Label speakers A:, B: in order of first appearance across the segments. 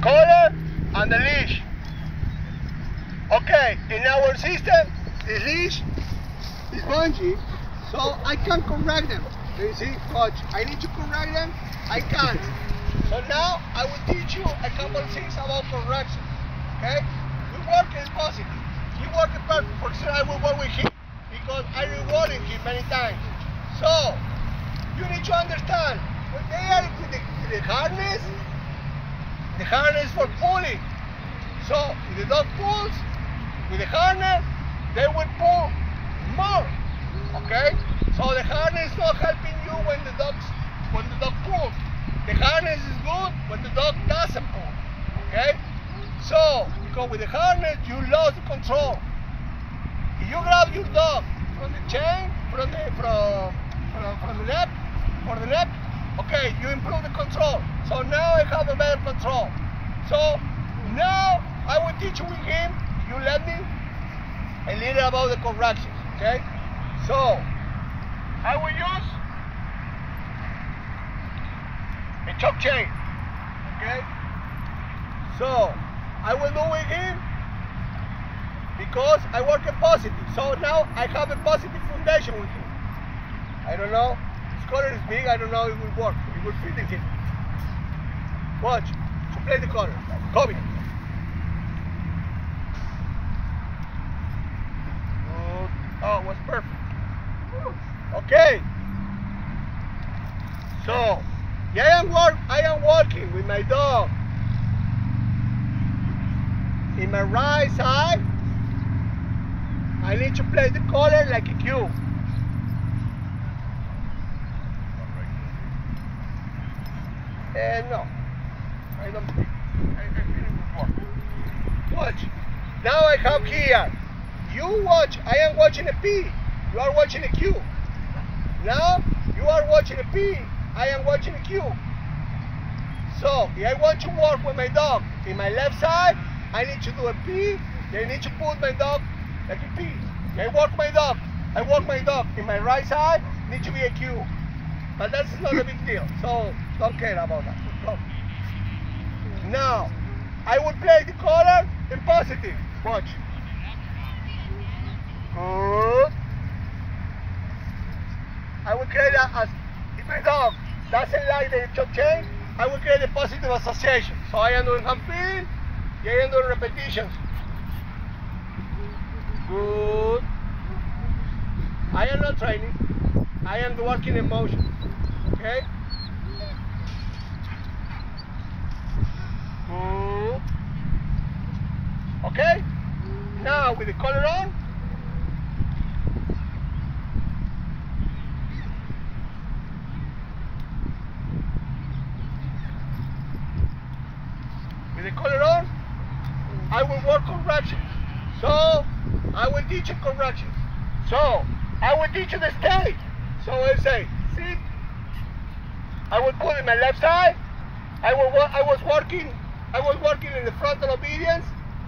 A: collar and the leash. Okay, in our system, the leash is bungee, so I can correct them. You see, coach, I need to correct them, I can't. So now I will teach you a couple things about correction. Okay? We work in positive. He worked perfect. For example, I will work with him because I rewarded him many times. So you need to understand when they are with the, the harness, the harness for pulling. So if the dog pulls with the harness, they will pull more. Okay? So the harness is not helping you when the dog when the dog pulls. The harness is good when the dog doesn't pull. Okay? So because with the harness you lost control. If you grab your dog from the chain, from the from from, from the neck, for the neck, okay, you improve the control. So now I have a better control. So now I will teach you with him. You let me a little about the corrections. Okay? So I will use a choke chain. Okay? So I will do with him because I work in positive. So now I have a positive foundation with him. I don't know. Color is big. I don't know it will work. It will fit in him. Watch. To play the color. Copy. Good. Oh, oh, it was perfect. Okay. So, yeah, I am work. I am working with my dog in my right side. I need to place the collar like a cube. And no, I. Watch. Now I come here. You watch. I am watching a P. You are watching a Q. Now you are watching a P. I am watching a Q. So if I want to work with my dog in my left side, I need to do a P. I need to put my dog like a P. I walk my dog. I walk my dog in my right side. Need to be a Q. But that's not a big deal. So don't care about that. Now I will play the color in positive. Watch. Good. I will create a, as if my dog doesn't like the chain, I will create a positive association. So I am doing y I am doing repetitions. Good. I am not training. I am working in motion. Okay? Good. Okay? Now with the collar on, with the collar on, I will work on corrections. So I will teach you corrections. So I will teach you the stay. So I say. I was put in my left side. I wo- I was working I was working in the frontal obedience.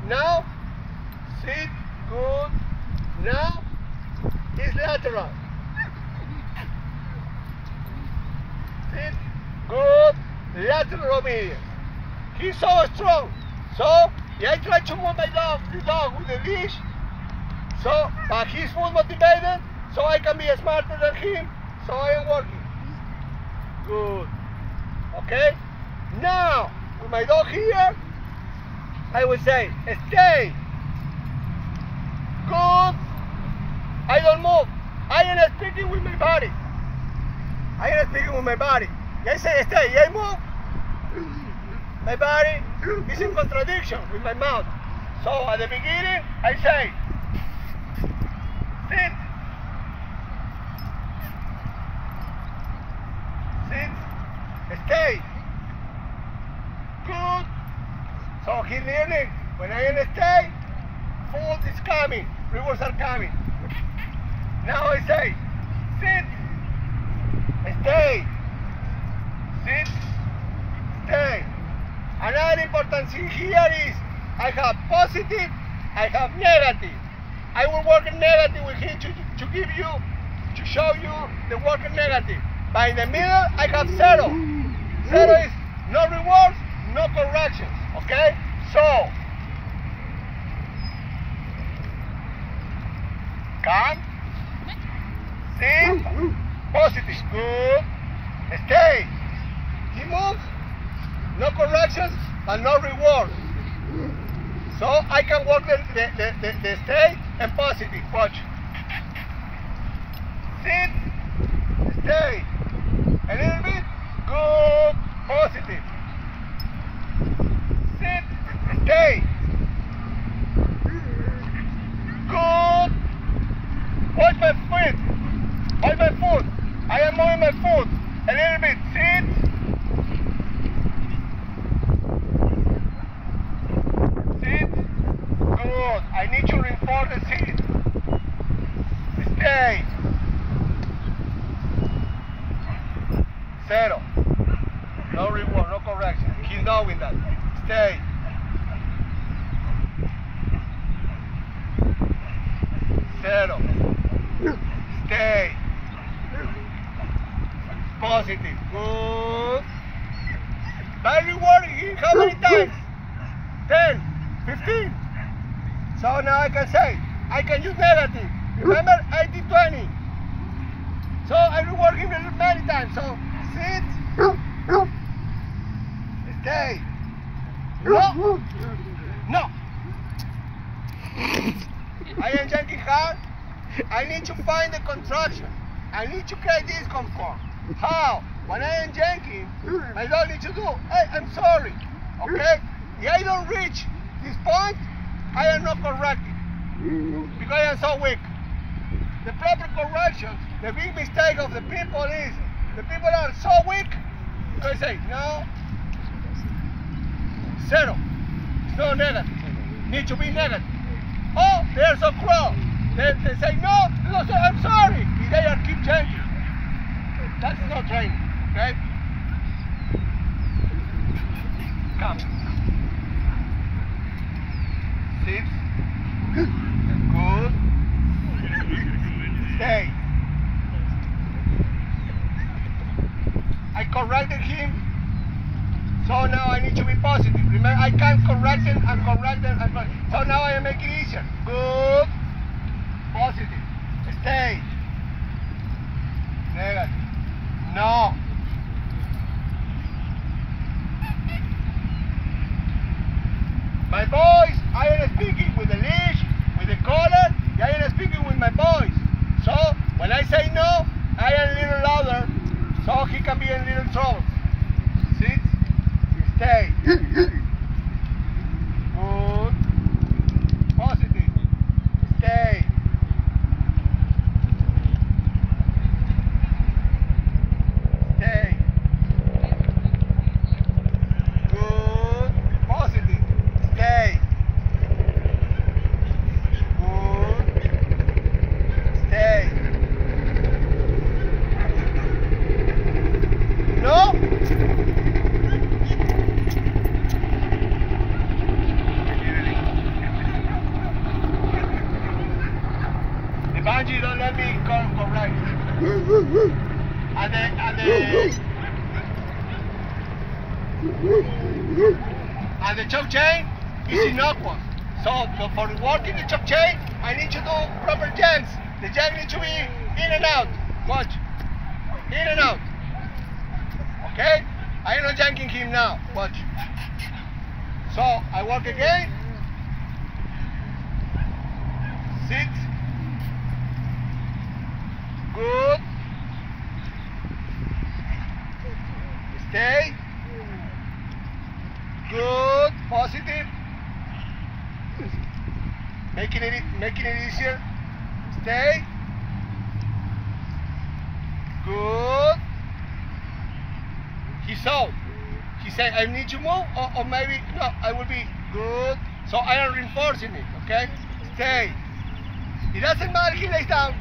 A: Now sit, good. Now is lateral. Sit, good, lateral obedience. He's so strong. So yeah, I try to move my dog, the dog with the leash. So, but he's full motivated, so I can be smarter than him. So I am working. Good. Okay? Now, with my dog here, I would say, stay. Good. I don't move. I am speaking with my body. I am speaking with my body. I say stay, I move. My body is in contradiction with my mouth. So at the beginning, I say, sit, stay. Good. Learning. When I stay, foot is coming, rivers are coming. Now I say, sit, stay, sit, stay. Another important thing here is I have positive, I have negative. I will work in negative with him to, to give you, to show you the work negative. But in the middle, I have zero. Zero is no rewards, no corrections. Okay? So, come, sit, positive, good, stay. He moves, no corrections, and no reward. So I can work the, the, the, the, the stay and positive. Watch. Sit, stay. A little bit, good, positive. Stay. Good. Watch my feet. Watch my foot. I am moving my foot. A little bit. Sit. Sit. Good. I need to reinforce the seat. Stay. Zero. No reward, no correction. Keep doing that. Stay. Zero. Stay. Positive. Good. By rewarding how many times? 10, 15. So now I can say, I can use negative. Remember, 80, 20. So I reward him many times. So sit, stay. No, no. I am yanking hard. I need to find the contraction. I need to create this discomfort. How? When I am yanking, I don't need to do, hey, I'm sorry. Okay? If I don't reach this point, I am not correcting. Because I am so weak. The proper correction, the big mistake of the people is the people are so weak. They say, no, zero. No negative. Need to be negative. Oh, they're so cruel. They, they say, no, so- I'm sorry. They are keep changing. That's not training, okay? Come. Sit. Good. Stay. I corrected him. So now I need to be positive. Remember, I can't correct him and correct correct. So now I make it easier. Good. Positive. Stay. Negative. No. My boys, I am speaking with the leash, with the collar, I am speaking with my boys. So when I say no, I am a little louder, so he can be in little trouble. Sit, stay. Good. Positive. Stay. Stay. Good. Positive. Stay. Good. Stay. No. The bungee don't let me go correct. And the, and the, and the choke chain is innocuous. So to- for working the choke chain, I need to do proper jams. The jam needs to be in and out. Watch. In and out. Okay? I am not janking him now. Watch. So I work again. Sit. Good. Stay. Good. Positive. Making it making it easier. Stay. Good. Saw. He said, I need you move, or, or maybe, no, I will be good. So I am reinforcing it, okay? Stay. It doesn't matter he lays down.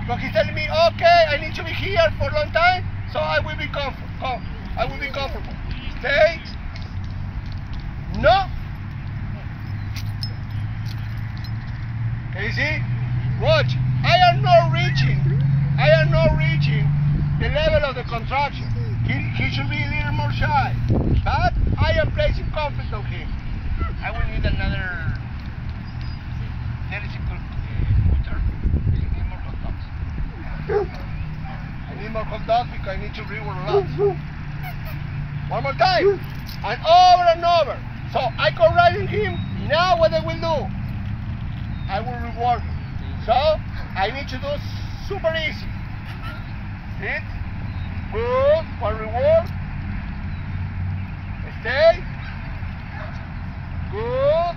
A: Because he's telling me, okay, I need to be here for a long time, so I will be comfortable. Com- I will be comfortable. Stay. No. Can you see? Watch. I am not reaching. I am not reaching the level of the contraction. He, he should be a little more shy. But I am placing confidence on him. I will need another uh, need more. I need more hot dogs because I need to reward a lot. One more time. And over and over. So I corrected him. Now what I will do? I will reward him. So I need to do super easy. See? Good. One reward. Stay. Good.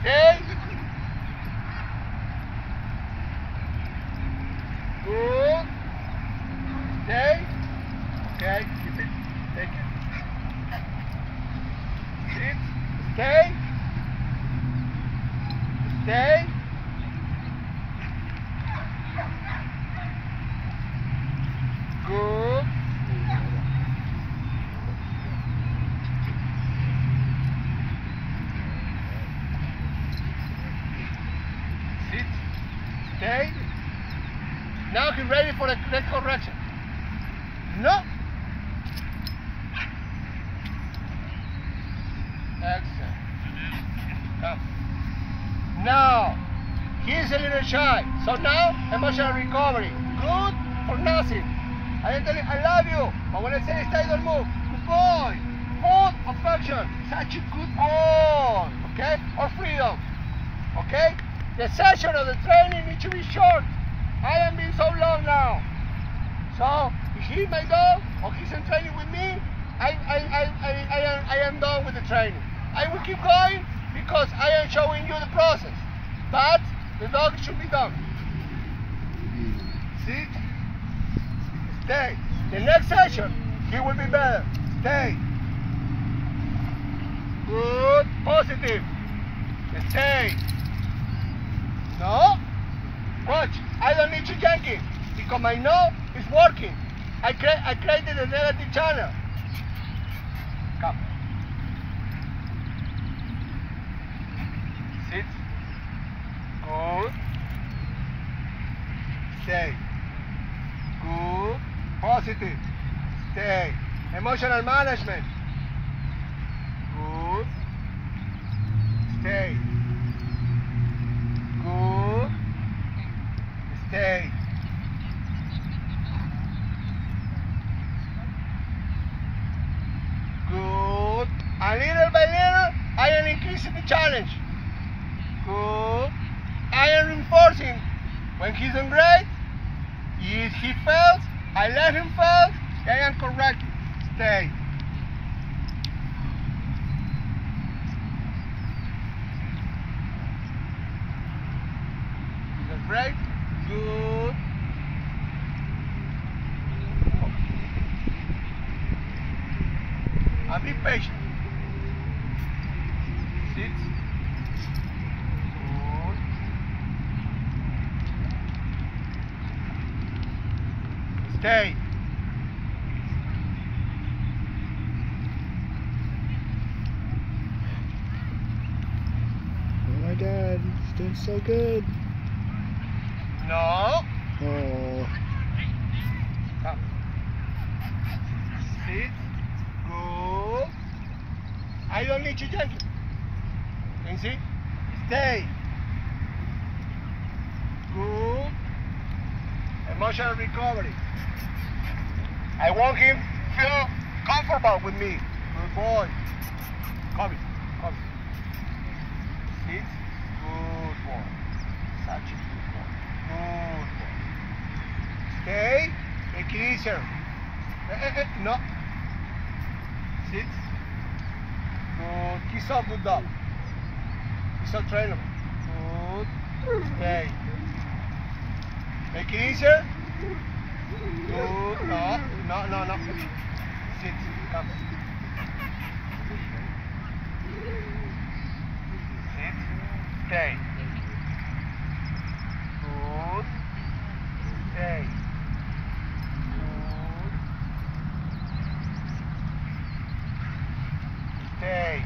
A: Stay. Good. Stay. Okay, keep it. Take it. Sit. Stay. Stay. Good. Sit. Stay. Now get ready for the next correction. No. Excellent. Now, he's a little shy. So now, emotional recovery. Good for nothing. I am telling I love you. But when I say stay, don't move. Good boy. Full affection. Such a good boy. Okay? Or freedom. Okay? The session of the training needs to be short. I am being so long now. So he my dog he's in training with me, I, I, I, I, I, am, I am done with the training. I will keep going because I am showing you the process. But the dog should be done. Sit. Stay. The next session, he will be better. Stay. Good. Positive. Stay. No. Watch. I don't need to yank it because my no is working. I, cre- I created a negative channel. Come. Sit. Good. Stay. Good. Positive. Stay. Emotional management. Good. Stay. Good. Stay. Good. And little by little, I am increasing the challenge. Good. I am reinforcing. When he's doing great, if he fails, I let him fail. I am correcting. Stay. Is that great? Good. And be patient. Sit. Good. Stay.
B: Oh my god, he's doing so good.
A: No.
B: Oh,
A: Come. Sit. Good. I don't need you yanking. Can you see? Stay. Good. Emotional recovery. I want him feel comfortable with me. Good boy. Come here. Come here. Sit. Good boy. Such a good boy. Good boy. Stay. Make it easier. Eh, eh, eh, No. Sit. Good. He's so good dog. He's so trainable. Good. Stay. Make it easier. Good. No. No, no, no. Sit. Come. Sit. Stay. Good. Stay. Good. Stay.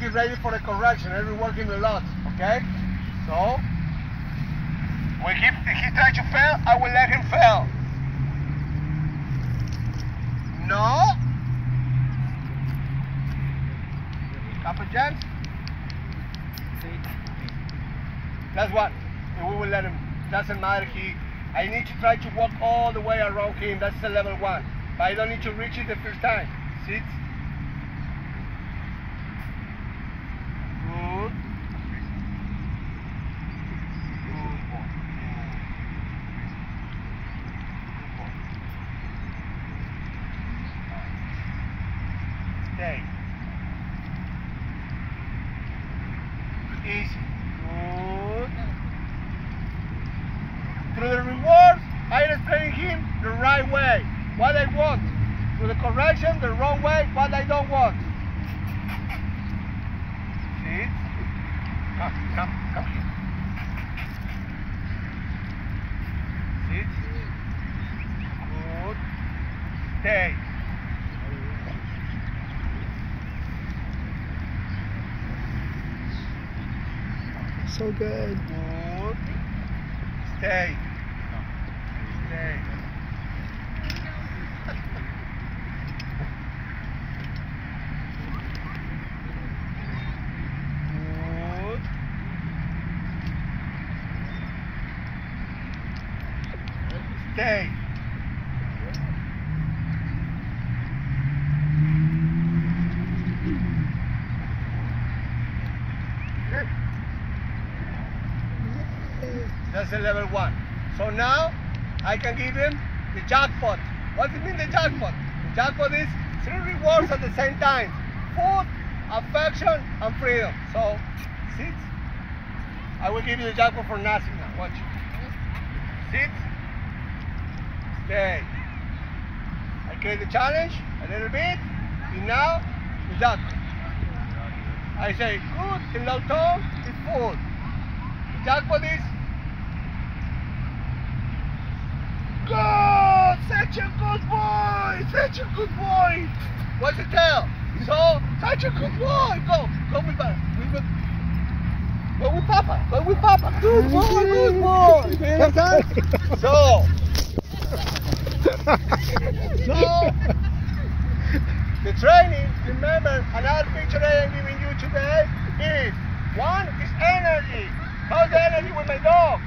A: Get ready for the correction. Every working a lot, okay? So, when he, he tries to fail, I will let him fail. No. Couple jumps. That's. And we will let him doesn't matter. He, I need to try to walk all the way around him. That's the level one. But I don't need to reach it the first time. Sit. Good. Good boy. Stay. Easy. Good. Through the rewards, I am explaining him the right way. What I want. Through the correction, the wrong way, what I don't want. Sit. Come, come, come here. Sit. Good. Stay.
B: So good.
A: Good. Stay. Stay. Good. Stay. Level one. So now I can give him the jackpot. What does it mean the jackpot? The jackpot is three rewards at the same time. Food, affection, and freedom. So sit. I will give you the jackpot for nothing now. Watch. Sit. Stay. I create the challenge a little bit. And now the jackpot. I say good in low tone is food. The jackpot is Good! Such a good boy! Such a good boy! What's the tail? So, such a good boy! Go! Go with Papa! With, go with Papa! Go with Papa! Good boy! Good boy! So, so, the training, remember, another picture I am giving you today is one is energy. How's the energy with my dog?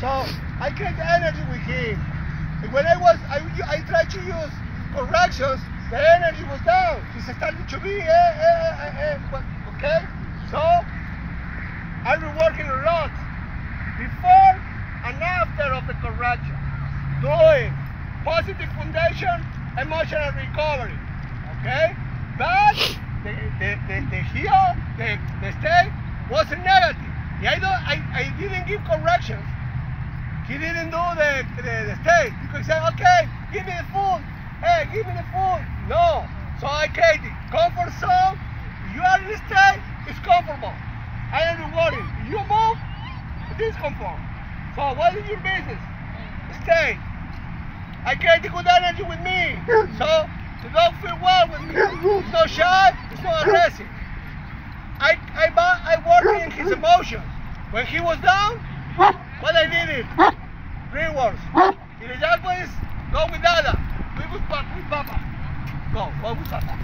A: So I get the energy with him. When I was, I, I tried to use corrections, the energy was down. He's starting to be, eh, eh, eh, eh, okay? So I've been working a lot before and after of the correction, doing positive foundation, emotional recovery, okay? But the, the, the, the heel, the, the state wasn't negative. I, don't, I, I didn't give corrections. He didn't do the, the, the state. Because he said, okay, give me the food. Hey, give me the food. No. So I created comfort zone. You are in the state, it's comfortable. I am rewarding. You move, it's discomfort. So what is your business? Stay. I create good energy with me. So the dog feel well with me. It's not shy, it's not aggressive. I I I work in his emotions. When he was down, what I did it. Rewards. In the young place, go with Dada. We with Papa. With Papa. Go, go with Papa.